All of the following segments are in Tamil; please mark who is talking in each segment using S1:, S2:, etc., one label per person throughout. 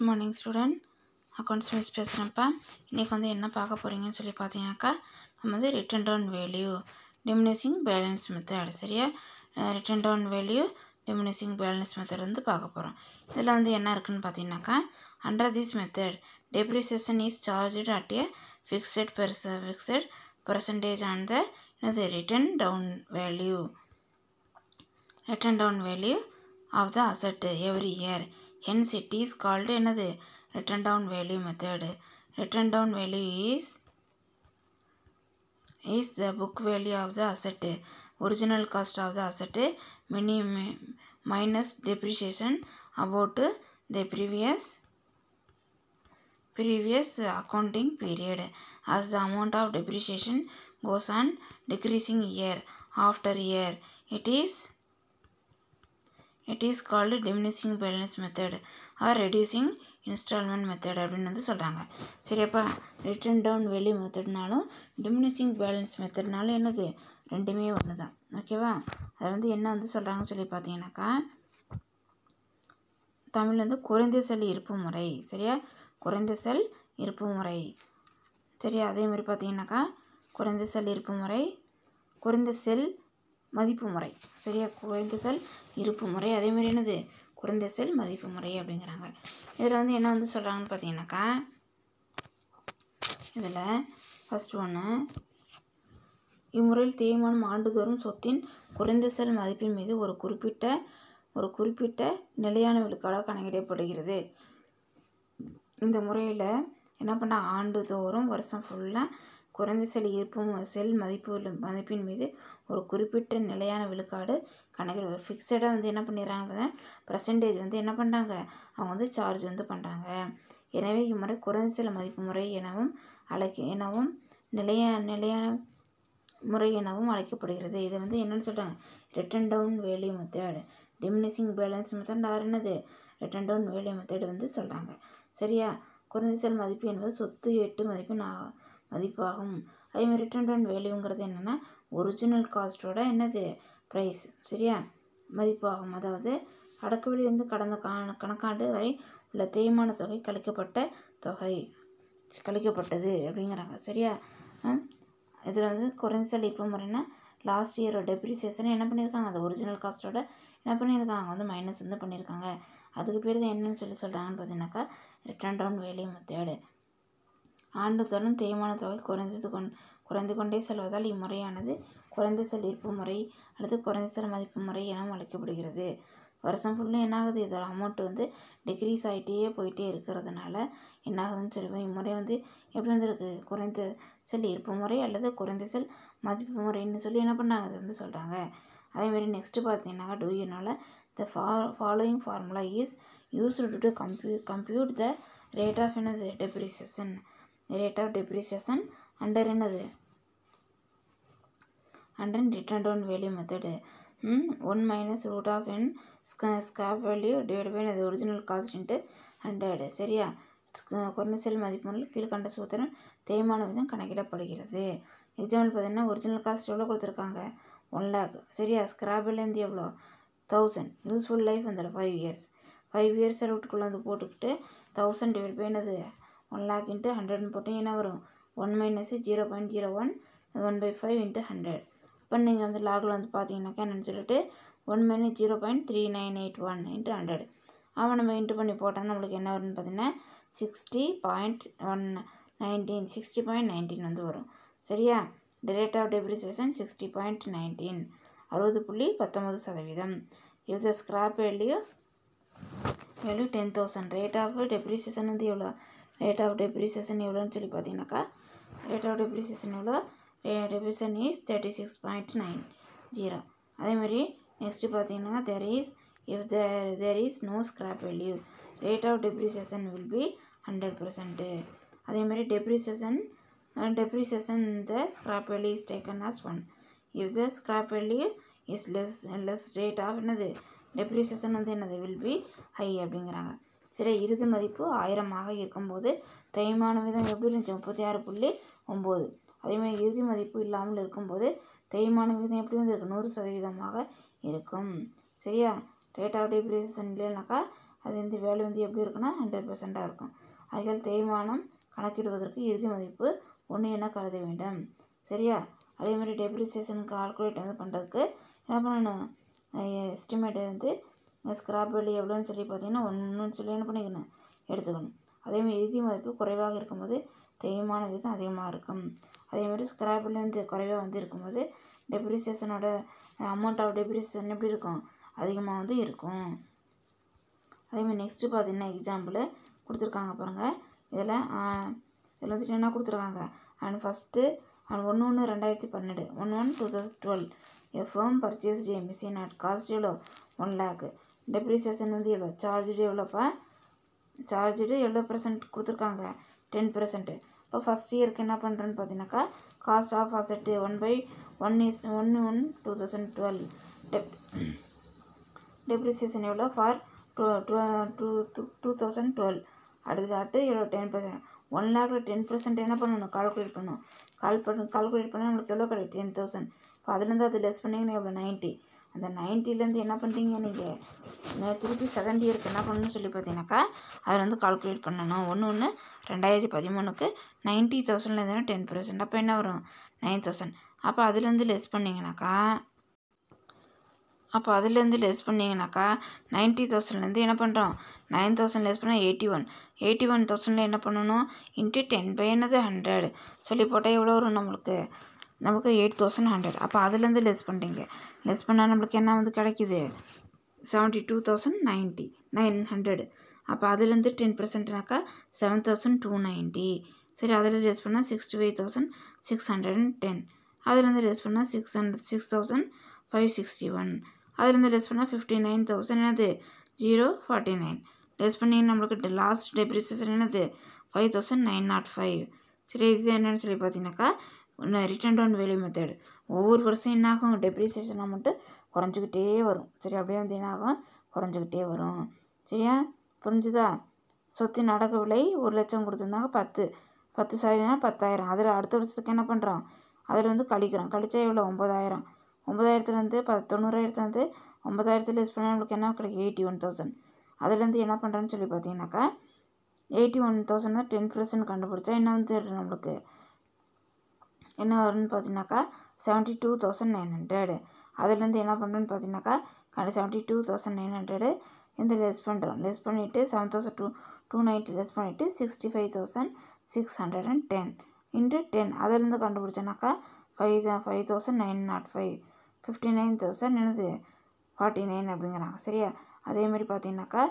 S1: Good morning student accounts miss பேசுகிறேன்ப்பா இன்றைக்கி வந்து என்ன பார்க்க போகிறீங்கன்னு சொல்லி பார்த்தீங்கன்னாக்கா நம்ம வந்து written down value diminishing balance method சரியா? Written down value diminishing balance method வந்து பார்க்க போகிறோம் இதில் வந்து என்ன இருக்குதுன்னு பார்த்தீங்கன்னாக்கா under this method depreciation is charged at a fixed per fixed percentage on the என்னது written down value written down value of the asset every year Hence, it is called another written down value method. Written down value is is the book value of the asset, original cost of the asset, minimum minus depreciation about the previous previous accounting period. As the amount of depreciation goes on decreasing year after year it is it is called diminishing balance method or reducing instalment method அப்படின்னு வந்து சொல்கிறாங்க சரியாப்பா? ரிட்டர்ன் டவுன் வேல்யூ மெத்தட்னாலும் டிமினிஷிங் பேலன்ஸ் மெத்தட்னாலும் என்னது? ரெண்டுமே ஒன்று தான் ஓகேவா? அதை வந்து என்ன வந்து சொல்கிறாங்கன்னு சொல்லி பார்த்தீங்கன்னாக்கா தமிழ் வந்து குறைந்த செல் இருப்பு முறை. சரியா? குறைந்த செல் இருப்பு முறை. சரியா? அதே மாதிரி பார்த்தீங்கன்னாக்கா குறைந்த செல் இருப்பு முறை குறைந்த செல் மதிப்பு முறை. சரியா குறைந்த செல் இருப்பு முறை. அதே என்னது? குறைந்த செல் மதிப்பு முறை அப்படிங்கிறாங்க. இதில் வந்து என்ன வந்து சொல்கிறாங்கன்னு பார்த்தீங்கன்னாக்கா இதில் ஃபஸ்ட் ஒன்று இம்முறையில் தேய்மானம் ஆண்டுதோறும் சொத்தின் குறைந்த செல் மதிப்பின் மீது ஒரு குறிப்பிட்ட ஒரு குறிப்பிட்ட நிலையான விழுக்காடாக கணக்கிடப்படுகிறது. இந்த முறையில் என்ன பண்ணால் ஆண்டுதோறும் வருஷம் ஃபுல்லாக குறைந்த செல் இருப்பு செல் மதிப்பு மதிப்பின் மீது ஒரு குறிப்பிட்ட நிலையான விழுக்காடு கணக்கில் ஃபிக்ஸடாக வந்து என்ன பண்ணிடுறாங்க பர்சன்டேஜ் வந்து என்ன பண்ணுறாங்க அவங்க வந்து சார்ஜ் வந்து பண்ணுறாங்க எனவே இம்முறை குறைந்த செல் மதிப்பு முறை எனவும் அழைக்க எனவும் நிலைய நிலையான முறை எனவும் அழைக்கப்படுகிறது. இது வந்து என்னென்னு சொல்கிறாங்க written down value method diminishing balance method or என்னது? ரிட்டன் டவுன் வேல்யூ மெத்தேடு வந்து சொல்கிறாங்க சரியா? குறைந்த செல் மதிப்பு என்பது சொத்து எட்டு மதிப்பின் மதிப்பாகும். அதேமாதிரி ரிட்டன் டவுன் வேல்யூங்கிறது என்னென்னா ஒரிஜினல் காஸ்ட்டோட என்னது? ப்ரைஸ் சரியா? மதிப்பாகும். அதாவது அடக்குவிலிருந்து கடந்த கணக்காண்டு வரை உள்ள தேய்மான தொகை கழிக்கப்பட்ட தொகை கழிக்கப்பட்டது அப்படிங்கிறாங்க. சரியா? இதில் வந்து குறைந்த செல் இப்போ முறைன்னா லாஸ்ட் இயரோட டெப்ரிசியேஷனை என்ன பண்ணியிருக்காங்க அது ஒரிஜினல் காஸ்ட்டோட என்ன பண்ணியிருக்காங்க வந்து மைனஸ் வந்து பண்ணியிருக்காங்க அதுக்கு பேர் தான் என்னன்னு சொல்லி சொல்கிறாங்கன்னு பார்த்தீங்கன்னாக்கா ரிட்டர்ன் டவுன் வேல்யூ மெத்தேடு ஆண்டுதோறும் தேய்மான தொகை குறைந்தது கொண் குறைந்து கொண்டே செல்வதால் இம்முறையானது குறைந்த செல் இருப்பு முறை அல்லது குறைந்த செல் மதிப்பு முறை எனவும் அழைக்கப்படுகிறது. வருஷம் ஃபுல்லும் என்னாகுது? இதோட அமௌண்ட் வந்து டிக்ரீஸ் ஆகிட்டே போயிட்டே இருக்கிறதுனால என்ன ஆகுதுன்னு சொல்லுவேன் இம்முறை வந்து எப்படி வந்துருக்கு? குறைந்த செல் இருப்பு முறை அல்லது குறைந்த செல் மதிப்பு முறைன்னு சொல்லி என்ன பண்ணாங்க அது வந்து சொல்கிறாங்க அதேமாரி நெக்ஸ்ட்டு பார்த்தீங்கன்னாக்கா டூயினால் the fo following formula is used to compu compute the rate of என்ன depreciation rate of depreciation under என்னது? Under written down value method one minus root of n scrap value divide by அது ஒரிஜினல் காஸ்ட் இன்ட்டு ஹண்ட்ரடு சரியா? குறைந்த செல் மதிப்புகளில் கீழ்கண்ட சூத்திரம் தேய்மான விதம் கணக்கிடப்படுகிறது. எக்ஸாம்பிள் பார்த்தீங்கன்னா ஒரிஜினல் காஸ்ட் எவ்வளோ கொடுத்துருக்காங்க? ஒன் லேக் சரியா? ஸ்கிராப்லேருந்து எவ்வளோ? தௌசண்ட் யூஸ்ஃபுல் லைஃப் வந்துடும். ஃபைவ் இயர்ஸ் ஃபைவ் இயர்ஸை ரூட்டுக்குள்ளே வந்து போட்டுக்கிட்டு தௌசண்ட் டிவைட் பை என்னது? ஒன் லேக் இன்ட்டு ஹண்ட்ரட்னு போட்டு என்ன வரும். One minus zero point zero one one by five into hundred இப்போ நீங்கள் வந்து லாகில் வந்து பார்த்தீங்கன்னாக்கா என்னென்னு சொல்லிட்டு one minus zero point three nine eight one into hundred அவன் நம்ம இன்ட்டு பண்ணி போட்டோம்னா நம்மளுக்கு என்ன வரும்னு பார்த்தீங்கன்னா sixty point one nineteen sixty point nineteen வந்து வரும். சரியா? Rate of depreciation sixty point nineteen அறுபது புள்ளி பத்தொம்பது சதவீதம். If the scrap value value ten thousand rate of depreciation வந்து எவ்வளோ ரேட் ஆஃப் டெப்ரிசியேஷன் எவ்வளோன்னு சொல்லி பார்த்தீங்கன்னாக்கா ரேட் ஆஃப் டெப்ரிசியேஷன் எவ்வளோ depreciation is thirty six point nine zero அதேமாதிரி நெக்ஸ்ட்டு பார்த்தீங்கன்னா there is if there there is no scrap value rate of depreciation will be hundred percent அதேமாதிரி depreciation depreciation the scrap value is taken as one if the scrap value is less less rate of என்னது? டெப்ரிசியேஷன் வந்து என்னது? வில் பி ஹை அப்படிங்கிறாங்க. சரி இறுதி மதிப்பு ஆயிரமாக இருக்கும்போது தேய்மான விதம் எப்படி இருந்துச்சு? முப்பத்தி ஆறு புள்ளி ஒம்பது. அதேமாதிரி இறுதி மதிப்பு இல்லாமல் இருக்கும்போது தேய்மான விதம் எப்படி வந்துருக்கு? நூறு சதவீதமாக இருக்கும். சரியா? ரேட் ஆஃப் டெப்ரிசியேஷன் இல்லைனாக்கா அது வந்து வேல்யூ வந்து எப்படி இருக்குன்னா ஹண்ட்ரட் பர்சண்ட்டாக இருக்கும். ஆகையால் தேய்மானம் கணக்கிடுவதற்கு இறுதி மதிப்பு ஒன்று என கருத வேண்டும். சரியா? அதே மாதிரி டெப்ரிசியேஷன் கால்குலேட் வந்து பண்ணுறதுக்கு என்ன பண்ணணும்? எஸ்டிமேட்டை வந்து ஸ்கிராப் வேல்யூ எவ்வளோன்னு சொல்லி பார்த்தீங்கன்னா ஒன்றுன்னு சொல்லி என்ன பண்ணிக்கணும்? எடுத்துக்கணும். அதேமாதிரி இறுதி மதிப்பு குறைவாக இருக்கும்போது தேய்மான விதம் அதிகமாக இருக்கும். அதேமாதிரி ஸ்கிராப் வேல்யூ வந்து குறைவாக வந்து இருக்கும்போது டெப்ரிசியேஷனோட அமௌண்ட் ஆஃப் டெப்ரிசியேஷன் எப்படி இருக்கும்? அதிகமாக வந்து இருக்கும். அதேமாதிரி நெக்ஸ்ட்டு பார்த்தீங்கன்னா எக்ஸாம்பிள் கொடுத்துருக்காங்க பாருங்கள் இதில் இதில் வந்துட்டு என்ன கொடுத்துருக்காங்க? அண்ட் ஃபஸ்ட்டு அண்ட் ஒன்று ஒன்று ரெண்டாயிரத்தி பன்னெண்டு one one two thousand twelve FM purchased machine at cost எவ்வளோ ஒன் லேக்கு டெப்ரிசியேஷன் வந்து எவ்வளோ சார்ஜு எவ்வளோப்பா சார்ஜு எவ்வளோ பர்சன்ட் கொடுத்துருக்காங்க? டென் பர்சன்ட்டு இப்போ ஃபஸ்ட் இயருக்கு என்ன பண்ணுறேன்னு பார்த்தீங்கன்னாக்கா cost of asset one by one is ஒன்று one two thousand twelve dep depreciation எவ்வளோ for two two two two thousand twelve அடுத்து அடுத்து எவ்வளோ டென் பர்சன்ட் ஒன் லேக்கில் டென் பர்சன்ட் என்ன பண்ணணும்? கால்குலேட் பண்ணணும். கால் பண்ண கால்குலேட் பண்ணால் நம்மளுக்கு எவ்வளோ கிடைக்கும்? டென் தௌசண்ட் இப்போ அதுலேருந்து அது லெஸ் பண்ணிங்கன்னா எவ்வளோ நைன்ட்டி அந்த நைன்ட்டிலேருந்து என்ன பண்ணுறீங்க நீங்கள் திருப்பி செகண்ட் இயருக்கு என்ன பண்ணணும்னு சொல்லி பார்த்தீங்கன்னாக்கா அதில் வந்து கால்குலேட் பண்ணணும். ஒன்று ஒன்று ரெண்டாயிரத்தி பதிமூணுக்கு நைன்ட்டி தௌசண்ட்லேருந்து டென் பர்சன்ட் அப்போ என்ன வரும்? நைன் தௌசண்ட் அப்போ அதுலேருந்து லெஸ் பண்ணிங்கனாக்கா அப்போ அதுலேருந்து லெஸ் பண்ணிங்கனாக்கா நைன்ட்டி தௌசண்ட்லேருந்து என்ன பண்ணுறோம் நைன் தௌசண்ட் லெஸ் பண்ணால் எயிட்டி ஒன் எயிட்டி ஒன் தௌசண்டில் என்ன பண்ணணும்? இன்ட்டு டென் பை என்னது? ஹண்ட்ரட் சொல்லி போட்டால் எவ்வளோ வரும் நம்மளுக்கு? நமக்கு எயிட் தௌசண்ட் ஹண்ட்ரட் அப்போ அதுலேருந்து லெஸ் பண்ணுறீங்க லெஸ் பண்ணால் நம்மளுக்கு என்ன வந்து கிடைக்குது? Seventy two thousand ninety nine hundred அப்போ அதுலேருந்து டென் பர்சன்ட்னாக்கா செவன் தௌசண்ட் டூ நைன்ட்டி சரி அதில் லெஸ் பண்ணால் sixty five thousand six hundred and ten அதுலேருந்து லெஸ் பண்ணால் six hundred six thousand five sixty one அதுலேருந்து லெஸ் பண்ணால் ஃபிஃப்டி நைன் தௌசண்ட் என்னது? ஜீரோ ஃபார்ட்டி நைன் லெஸ் பண்ணி நம்மளுக்கு லாஸ்ட் டெப்ரிசியேஷன் என்னது? Five thousand nine nought five சரி இது என்னென்னு சொல்லி பார்த்தீங்கன்னாக்கா ரிட்டன் டவுன் வேலி மெத்தேடு. ஒவ்வொரு வருஷம் என்ன ஆகும்? டெப்ரிசியேஷன் அமௌண்ட்டு குறைஞ்சிக்கிட்டே வரும். சரி அப்படியே வந்து என்ன ஆகும்? குறைஞ்சிக்கிட்டே வரும். சரியா? புரிஞ்சுதா? சொத்து நடக்க விலை ஒரு லட்சம் கொடுத்துருந்தாங்க பத்து. பத்து சதவீதம் பத்தாயிரம். அதில் அடுத்த வருஷத்துக்கு என்ன பண்ணுறோம் அதில் வந்து கழிக்கிறோம். கழிச்சா எவ்வளோ ஒம்பதாயிரம் ஒம்பதாயிரத்துலேருந்து ப தொண்ணூறாயிரத்துலேருந்து ஒம்பதாயிரத்தில் லெஸ் பண்ணால் நம்மளுக்கு என்ன கிடைக்கும்? எயிட்டி ஒன் தௌசண்ட் அதுலேருந்து என்ன பண்ணுறேன்னு சொல்லி பார்த்தீங்கன்னாக்கா எயிட்டி ஒன் தௌசண்ட் தான் டென் பர்சன்ட் கண்டுபிடிச்சா என்ன வந்து நம்மளுக்கு? என்ன வரும்னு பார்த்தீங்கன்னாக்கா seventy two thousand nine hundred அதுலேருந்து என்ன பண்ணுறோன்னு பார்த்தீங்கன்னாக்கா கண்டு seventy two thousand nine hundred இந்த லெஸ் பண்ணுறோம் லெஸ் பண்ணிவிட்டு seven thousand two two ninety less பண்ணிவிட்டு sixty five thousand six hundred and ten into ten அதுலேருந்து கண்டுபிடிச்சோன்னாக்கா five five thousand nine nought five fifty nine thousand என்னது ஃபார்ட்டி நைன் அப்படிங்கிறாங்க. சரியா? அதே மாதிரி பார்த்தீங்கன்னாக்கா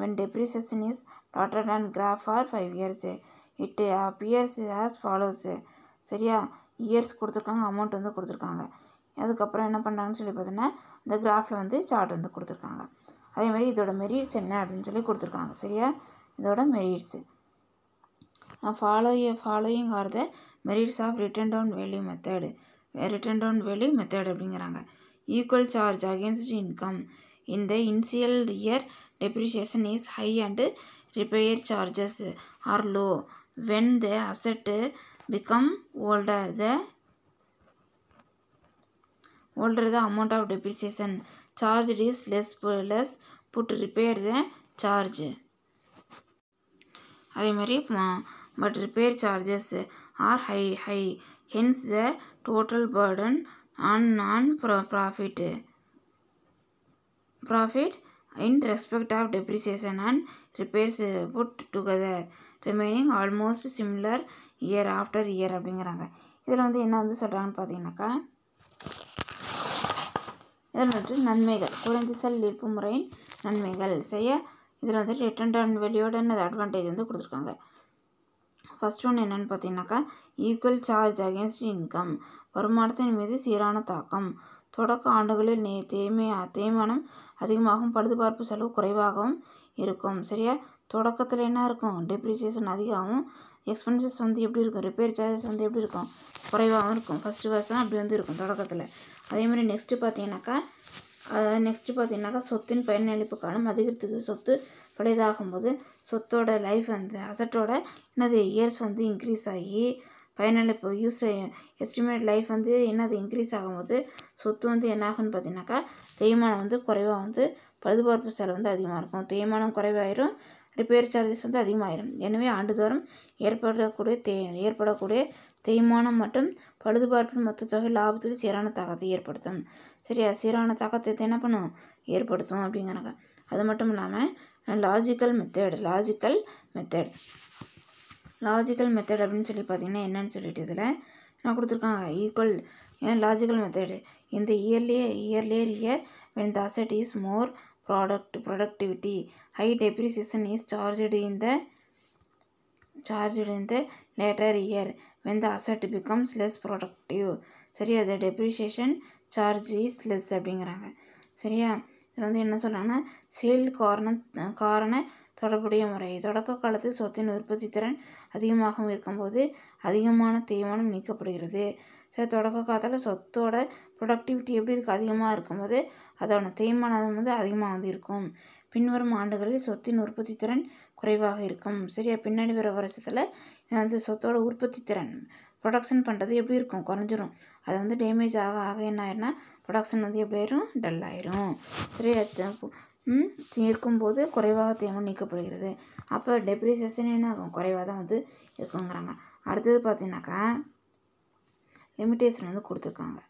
S1: when depreciation is dotted and graph for five years it appears as follows சரியா? இயர்ஸ் கொடுத்துருக்காங்க அமௌண்ட் வந்து கொடுத்துருக்காங்க. அதுக்கப்புறம் என்ன பண்ணுறாங்கன்னு சொல்லி பார்த்தீங்கன்னா இந்த கிராஃபில் வந்து சார்ட் வந்து கொடுத்துருக்காங்க. அதே மாதிரி இதோட மெரிட்ஸ் என்ன அப்படின்னு சொல்லி கொடுத்துருக்காங்க. சரியா? இதோட merits follow following are the merits of written down value method written down value method அப்படிங்கிறாங்க. ஈக்குவல் சார்ஜ் அகேன்ஸ்ட் இன்கம் இந்த initial year depreciation is high and repair charges are low when the asset become older. The older the amount of depreciation charged is less less put repair the charge. அதே மாதிரி but repair charges are high high hence the total burden on நான் profit profit in respect of depreciation and repairs put together remaining almost similar year after year அப்படிங்கிறாங்க. இதில் வந்து என்ன வந்து சொல்கிறாங்கன்னு பார்த்தீங்கன்னாக்கா இதில் வந்துட்டு நன்மைகள் குறைந்த செல் ஈர்ப்பு முறையின் நன்மைகள் சரியா இதில் வந்து ரிட்டன் அண்ட் வெளியோட அட்வான்டேஜ் வந்து கொடுத்துருக்காங்க. ஃபஸ்ட் ஒன்று என்னென்னு பார்த்தீங்கன்னாக்கா ஈக்குவல் சார்ஜ் அகேன்ஸ்ட் இன்கம் வருமானத்தின் மீது சீரான தாக்கம் தொடக்க ஆண்டுகளில் நே தேய்மை தேய்மானம் அதிகமாகவும் பழுதுபார்ப்பு செலவு குறைவாகவும் இருக்கும். சரியா? தொடக்கத்தில் என்ன இருக்கும்? டெப்ரிசியேஷன் அதிகமாகவும் எக்ஸ்பென்சஸ் வந்து எப்படி இருக்கும்? ரிப்பேர் சார்ஜஸ் வந்து எப்படி இருக்கும்? குறைவாகவும் இருக்கும். ஃபஸ்ட்டு வருஷம் அப்படி வந்து இருக்கும் தொடக்கத்தில். அதேமாதிரி நெக்ஸ்ட்டு பார்த்தீங்கன்னாக்கா நெக்ஸ்ட்டு பார்த்தீங்கன்னாக்கா சொத்தின் பயனளிப்பு காலம் அதிகரித்தது. சொத்து பழையதாகும்போது சொத்தோட லைஃப் அந்த அசட்டோட என்னது இயர்ஸ் வந்து இன்க்ரீஸ் ஆகி பயனளிப்பு யூஸ் எஸ்டிமேட் லைஃப் வந்து என்னது இன்க்ரீஸ் ஆகும்போது சொத்து வந்து என்ன ஆகுன்னு பார்த்தீங்கன்னாக்கா தேய்மானம் வந்து குறைவாக வந்து பழுதுபார்ப்பு செலவு வந்து அதிகமாக இருக்கும். தேய்மானம் குறைவாயிரும். ரிப்பேர் சார்ஜஸ் வந்து அதிகமாகிடும் எனவே ஆண்டுதோறும் ஏற்படக்கூடிய தே ஏற்படக்கூடிய தேய்மானம் மற்றும் பழுதுபார்ப்பின் மொத்த தொகை லாபத்தில் சீரான தாக்கத்தை ஏற்படுத்தும். சரியா? சீரான தாக்கத்தை என்ன பண்ணும்? ஏற்படுத்தும் அப்படிங்கிறாங்க. அது மட்டும் இல்லாமல் logical method logical method logical method அப்படின்னு சொல்லி பார்த்தீங்கன்னா என்னன்னு சொல்லிட்டு இதில் என்ன கொடுத்துருக்காங்க? ஈக்குவல் ஏன்? லாஜிக்கல் மெத்தடு இந்த இயர்லியே earlier year when the is more product productivity high depreciation is charged in the charged in the later year when the asset becomes less productive சரியா the depreciation charge is less அப்படிங்கிறாங்க சரியா இதில் வந்து என்ன சொல்கிறாங்கன்னா சேல் காரணம் காரண தொடர்புடைய முறை தொடக்க காலத்தில் சொத்தின் உற்பத்தி திறன் அதிகமாக இருக்கும்போது அதிகமான தேய்மானம் நீக்கப்படுகிறது சரி தொடக்க காலத்தில் சொத்தோட ப்ரொடக்டிவிட்டி எப்படி இருக்குது அதிகமாக இருக்கும்போது அதோட தேய்மானம் வந்து அதிகமாக வந்து இருக்கும். பின்வரும் ஆண்டுகளில் சொத்தின் உற்பத்தி திறன் குறைவாக இருக்கும். சரியா? பின்னாடி வர வருஷத்தில் வந்து சொத்தோட உற்பத்தி திறன் ப்ரொடக்ஷன் பண்ணுறது எப்படி இருக்கும்? குறைஞ்சிரும். அது வந்து டேமேஜ் ஆக ஆக என்ன ஆயிரும்னா ப்ரொடக்ஷன் வந்து எப்படி ஆயிரும்? டல் ஆயிரும். சரியா? இருக்கும்போது குறைவாக தேய்மானம் நீக்கப்படுகிறது. அப்போ டெப்ரிசியேஷன் என்ன ஆகும்? குறைவாக தான் வந்து இருக்குங்கிறாங்க. அடுத்தது பார்த்தீங்கன்னாக்கா லிமிட்டேஷன் வந்து கொடுத்துருக்காங்க.